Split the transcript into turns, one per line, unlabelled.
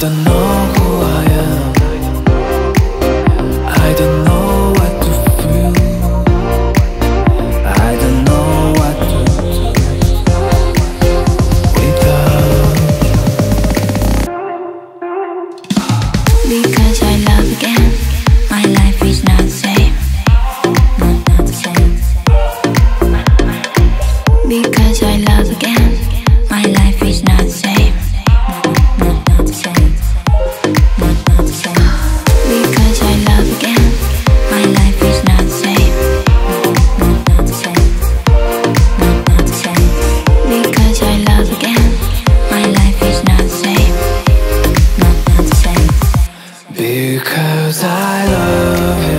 I don't know who I am. I don't know what to feel. I don't know what to do. Without Because I love
again My life is not the same. Not the same. Because I love again My life is not Because I love
you